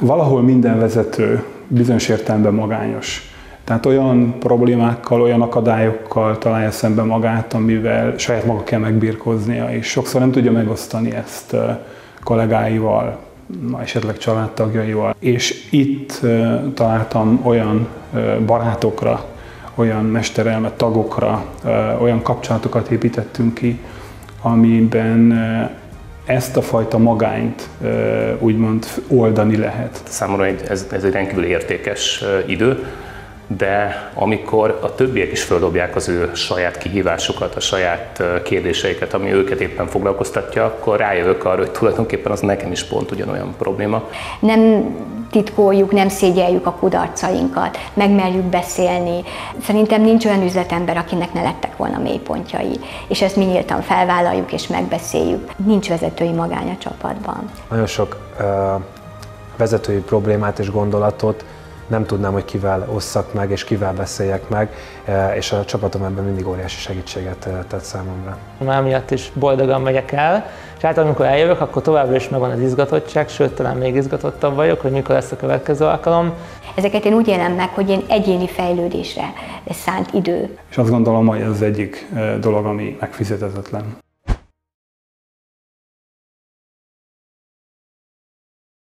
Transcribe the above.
Valahol minden vezető bizonyos értelemben magányos. Tehát olyan problémákkal, olyan akadályokkal találja szembe magát, amivel saját maga kell megbírkoznia, és sokszor nem tudja megosztani ezt kollégáival, esetleg családtagjaival. És itt találtam olyan barátokra, olyan mesterelme tagokra, olyan kapcsolatokat építettünk ki, amiben ezt a fajta magányt úgymond oldani lehet. Számomra ez, ez egy rendkívül értékes idő, de amikor a többiek is földobják az ő saját kihívásukat, a saját kérdéseiket, ami őket éppen foglalkoztatja, akkor rájövök arra, hogy tulajdonképpen az nekem is pont ugyanolyan probléma. Nem titkoljuk, nem szégyeljük a kudarcainkat, megmerjük beszélni. Szerintem nincs olyan üzletember, akinek ne lettek volna mélypontjai, és ezt mi nyíltan felvállaljuk és megbeszéljük. Nincs vezetői magány a csapatban. Nagyon sok uh, vezetői problémát és gondolatot nem tudnám, hogy kivel osszak meg, és kivel beszéljek meg, e, és a csapatom ebben mindig óriási segítséget tett számomra. Már miatt is boldogan megyek el, és hát amikor eljövök, akkor továbbra is megvan az izgatottság, sőt, talán még izgatottabb vagyok, hogy mikor lesz a következő alkalom. Ezeket én úgy élem meg, hogy én egyéni fejlődésre szánt idő. És azt gondolom, hogy ez az egyik e, dolog, ami megfizethetetlen.